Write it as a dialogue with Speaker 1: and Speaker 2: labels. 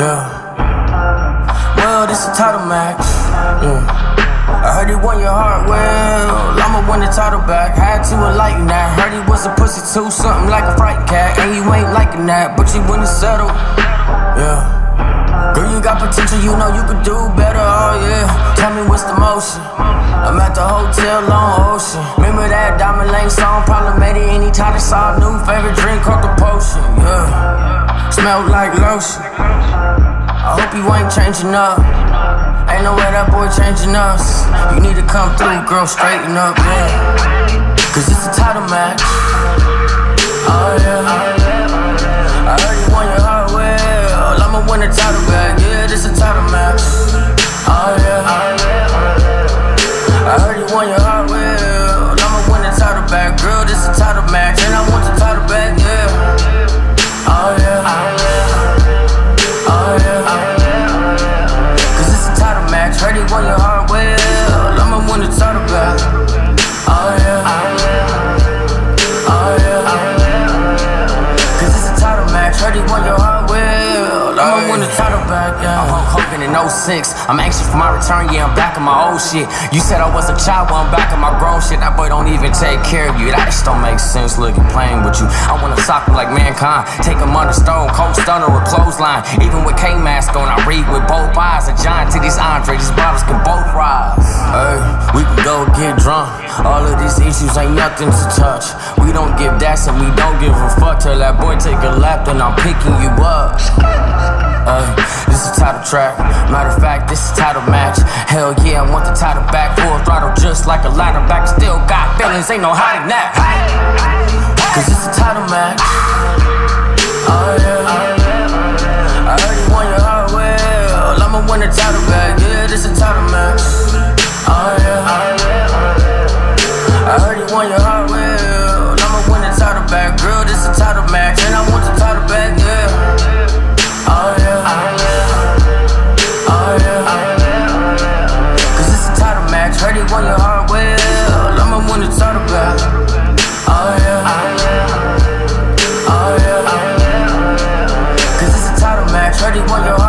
Speaker 1: Yeah. Well, this a title match. Yeah. I heard he won your heart. Well, I'ma win the title back. Had to enlighten that. Heard he was a pussy too, something like a fright cat. And you ain't liking that, but you wouldn't settle. Yeah. Girl, you got potential, you know you could do better, oh yeah Tell me what's the motion I'm at the hotel on Ocean Remember that Diamond Lane song, probably made it any title Saw new favorite drink called the potion, yeah Smelled like lotion you ain't changing up. Ain't no way that boy changing us. You need to come through, girl, straighten up, yeah. Cause it's a title match. 06. I'm anxious for my return, yeah, I'm back on my old shit. You said I was a child, well, I'm back on my grown shit. That boy don't even take care of you. That just don't make sense looking playing with you. I wanna sock him like mankind. Take him under stone, cold stunner or clothesline. Even with K mask on, I read with both eyes. A giant to these Andre, these bottles can both rise. Hey, we can go get drunk. All of these issues ain't nothing to touch. We don't give that, and we don't give a fuck till that boy take a lap, then I'm picking you up. Ay, this is a title track. Matter of fact, this is title match. Hell yeah, I want the title back. Full throttle, just like a ladder back. Still got feelings, ain't no hiding that. Cause it's a title match. Oh yeah. I you want your heart well. I'ma win the title back. Yeah, this is a title. 31 year